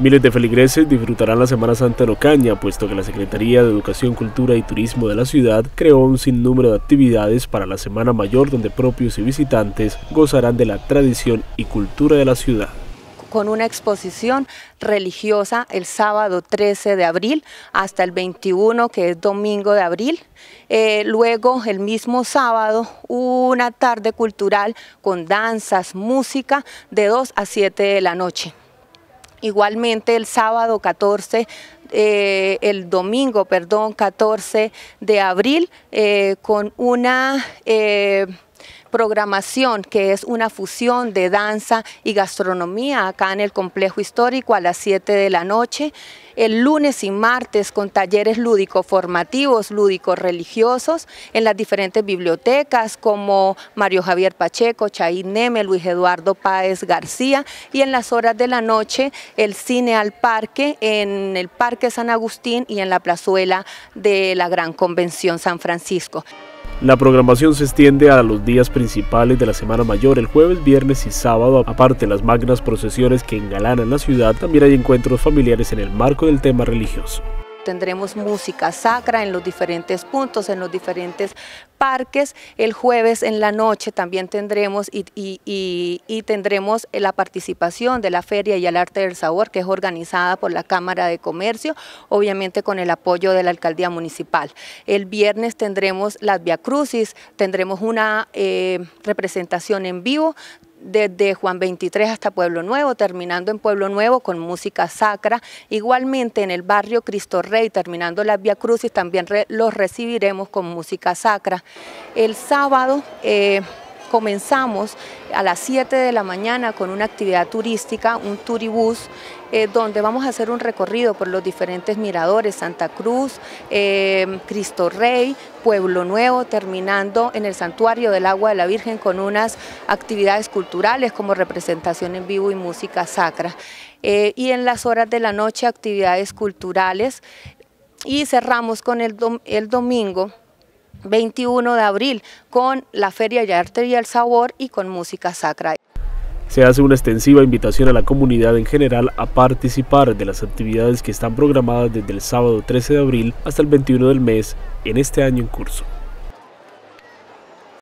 Miles de feligreses disfrutarán la Semana Santa en Ocaña, puesto que la Secretaría de Educación, Cultura y Turismo de la ciudad creó un sinnúmero de actividades para la Semana Mayor donde propios y visitantes gozarán de la tradición y cultura de la ciudad con una exposición religiosa el sábado 13 de abril hasta el 21 que es domingo de abril. Eh, luego el mismo sábado una tarde cultural con danzas, música de 2 a 7 de la noche. Igualmente el sábado 14 eh, el domingo, perdón, 14 de abril, eh, con una programación que es una fusión de danza y gastronomía acá en el complejo histórico a las 7 de la noche. El lunes y martes con talleres lúdicos formativos, lúdicos religiosos en las diferentes bibliotecas como Mario Javier Pacheco, Chay Neme, Luis Eduardo Páez García y en las horas de la noche el cine al parque en el Parque San Agustín y en la plazuela de la Gran Convención San Francisco. La programación se extiende a los días principales de la Semana Mayor, el jueves, viernes y sábado. Aparte de las magnas procesiones que engalanan la ciudad, también hay encuentros familiares en el marco del tema religioso. Tendremos música sacra en los diferentes puntos, en los diferentes parques. El jueves en la noche también tendremos y, tendremos la participación de la Feria y el Arte del Sabor, que es organizada por la Cámara de Comercio, obviamente con el apoyo de la Alcaldía Municipal. El viernes tendremos las Via Crucis, tendremos una eh, representación en vivo desde Juan 23 hasta Pueblo Nuevo, terminando en Pueblo Nuevo con música sacra. Igualmente en el barrio Cristo Rey, terminando la Vía Crucis, también los recibiremos con música sacra. El sábado... Eh, comenzamos a las 7 de la mañana con una actividad turística, un turibús, eh, donde vamos a hacer un recorrido por los diferentes miradores, Santa Cruz, eh, Cristo Rey, Pueblo Nuevo, terminando en el Santuario del Agua de la Virgen con unas actividades culturales como representación en vivo y música sacra. Eh, y en las horas de la noche actividades culturales y cerramos con el, el domingo 21 de abril con la Feria de Arte y el Sabor y con música sacra. Se hace una extensiva invitación a la comunidad en general a participar de las actividades que están programadas desde el sábado 13 de abril hasta el 21 del mes en este año en curso.